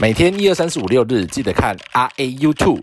每天一二三四五六日，记得看 R A U Two。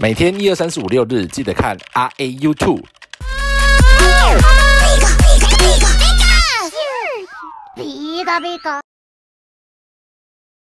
每天一二三四五六日记得看 R A YouTube。ピカピカ